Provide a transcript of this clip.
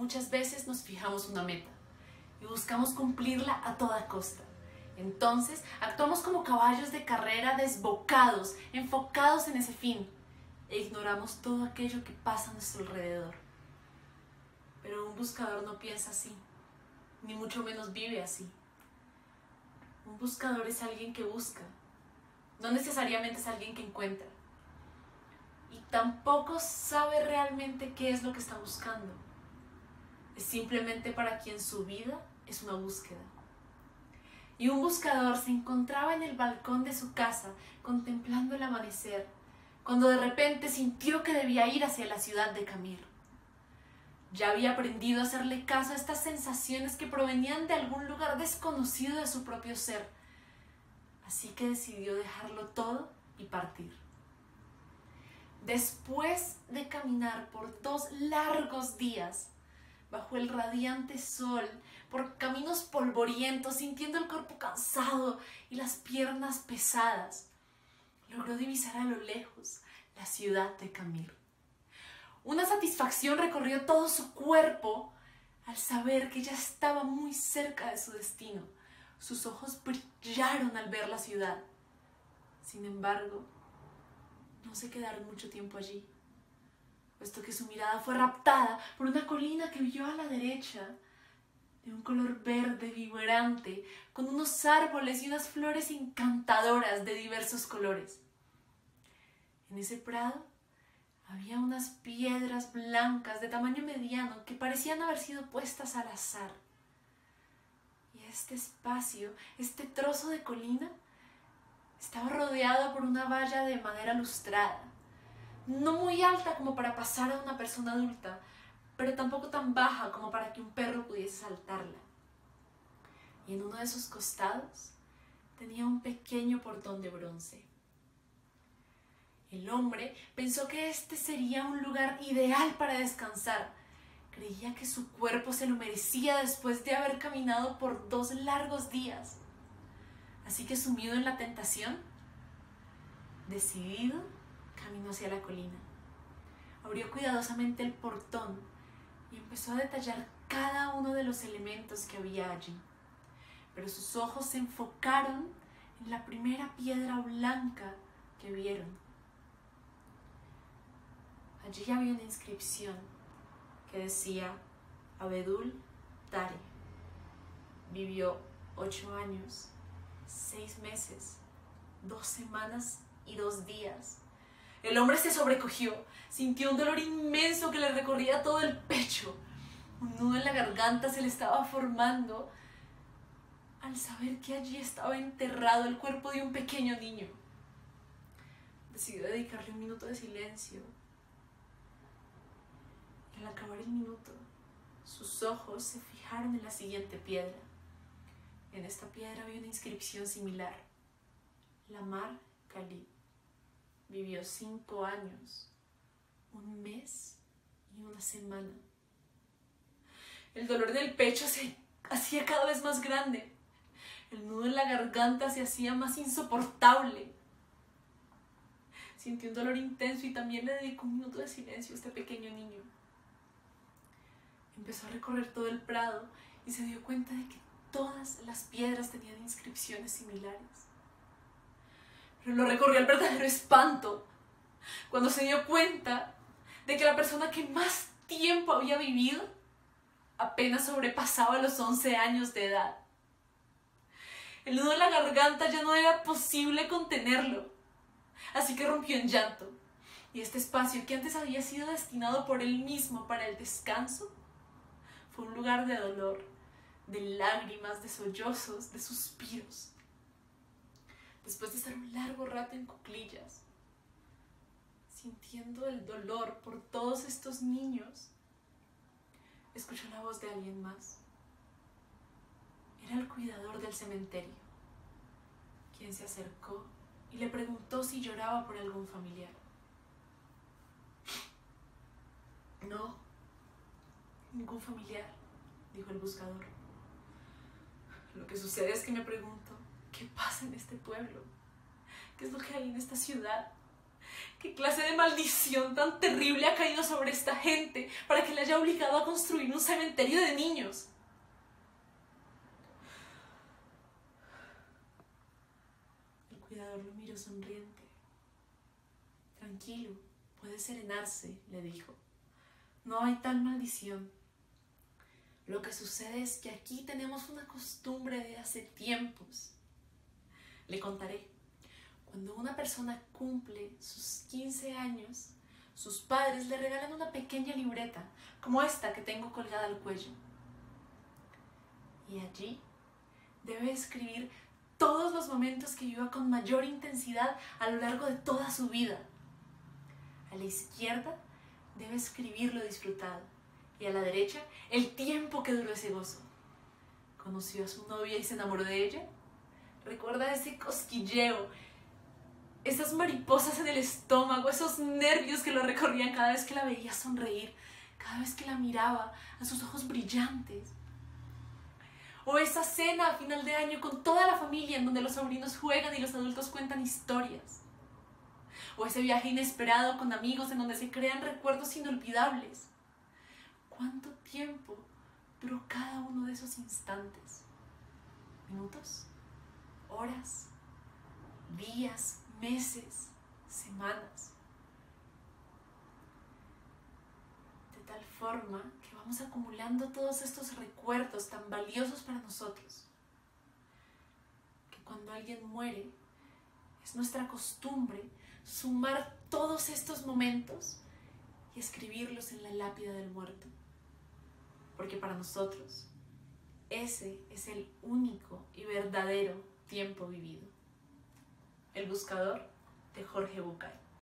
Muchas veces nos fijamos una meta y buscamos cumplirla a toda costa. Entonces actuamos como caballos de carrera desbocados, enfocados en ese fin, e ignoramos todo aquello que pasa a nuestro alrededor. Pero un buscador no piensa así, ni mucho menos vive así. Un buscador es alguien que busca, no necesariamente es alguien que encuentra. Y tampoco sabe realmente qué es lo que está buscando. Simplemente para quien su vida es una búsqueda y un buscador se encontraba en el balcón de su casa contemplando el amanecer, cuando de repente sintió que debía ir hacia la ciudad de Camir. Ya había aprendido a hacerle caso a estas sensaciones que provenían de algún lugar desconocido de su propio ser, así que decidió dejarlo todo y partir. Después de caminar por dos largos días, bajo el radiante sol, por caminos polvorientos, sintiendo el cuerpo cansado y las piernas pesadas. Logró divisar a lo lejos la ciudad de Camir. Una satisfacción recorrió todo su cuerpo al saber que ya estaba muy cerca de su destino. Sus ojos brillaron al ver la ciudad. Sin embargo, no se quedaron mucho tiempo allí, puesto que su mirada fue raptada por una colina que vio a la derecha de un color verde vibrante, con unos árboles y unas flores encantadoras de diversos colores. En ese prado había unas piedras blancas de tamaño mediano que parecían haber sido puestas al azar. Y este espacio, este trozo de colina, estaba rodeado por una valla de madera lustrada, no muy alta como para pasar a una persona adulta, pero tampoco tan baja como para que un perro pudiese saltarla. Y en uno de sus costados tenía un pequeño portón de bronce. El hombre pensó que este sería un lugar ideal para descansar. Creía que su cuerpo se lo merecía después de haber caminado por dos largos días. Así que sumido en la tentación, decidido, caminó hacia la colina. Abrió cuidadosamente el portón y empezó a detallar cada uno de los elementos que había allí. Pero sus ojos se enfocaron en la primera piedra blanca que vieron. Allí había una inscripción que decía Abedul Tare. Vivió ocho años, seis meses, dos semanas y dos días el hombre se sobrecogió, sintió un dolor inmenso que le recorría todo el pecho. Un nudo en la garganta se le estaba formando al saber que allí estaba enterrado el cuerpo de un pequeño niño. Decidió dedicarle un minuto de silencio. Y al acabar el minuto, sus ojos se fijaron en la siguiente piedra. En esta piedra había una inscripción similar. La Mar Khalid. Vivió cinco años, un mes y una semana. El dolor del pecho se hacía cada vez más grande. El nudo en la garganta se hacía más insoportable. Sintió un dolor intenso y también le dedicó un minuto de silencio a este pequeño niño. Empezó a recorrer todo el prado y se dio cuenta de que todas las piedras tenían inscripciones similares lo recorrió el verdadero espanto cuando se dio cuenta de que la persona que más tiempo había vivido apenas sobrepasaba los 11 años de edad. El nudo en la garganta ya no era posible contenerlo, así que rompió en llanto. Y este espacio que antes había sido destinado por él mismo para el descanso, fue un lugar de dolor, de lágrimas, de sollozos, de suspiros después de estar un largo rato en cuclillas, sintiendo el dolor por todos estos niños, escuchó la voz de alguien más. Era el cuidador del cementerio, quien se acercó y le preguntó si lloraba por algún familiar. No, ningún familiar, dijo el buscador. Lo que sucede es que me pregunto, ¿Qué pasa en este pueblo? ¿Qué es lo que hay en esta ciudad? ¿Qué clase de maldición tan terrible ha caído sobre esta gente para que le haya obligado a construir un cementerio de niños? El cuidador lo miró sonriente. Tranquilo, puede serenarse, le dijo. No hay tal maldición. Lo que sucede es que aquí tenemos una costumbre de hace tiempos. Le contaré. Cuando una persona cumple sus 15 años, sus padres le regalan una pequeña libreta, como esta que tengo colgada al cuello. Y allí debe escribir todos los momentos que viva con mayor intensidad a lo largo de toda su vida. A la izquierda debe escribir lo disfrutado y a la derecha el tiempo que duró ese gozo. ¿Conoció a su novia y se enamoró de ella? ¿Recuerda ese cosquilleo, esas mariposas en el estómago, esos nervios que lo recorrían cada vez que la veía sonreír, cada vez que la miraba a sus ojos brillantes? O esa cena a final de año con toda la familia en donde los sobrinos juegan y los adultos cuentan historias. O ese viaje inesperado con amigos en donde se crean recuerdos inolvidables. ¿Cuánto tiempo duró cada uno de esos instantes? ¿Minutos? ¿Horas? ¿Días? ¿Meses? ¿Semanas? De tal forma que vamos acumulando todos estos recuerdos tan valiosos para nosotros, que cuando alguien muere, es nuestra costumbre sumar todos estos momentos y escribirlos en la lápida del muerto porque para nosotros ese es el único y verdadero tiempo vivido. El buscador de Jorge Bucay.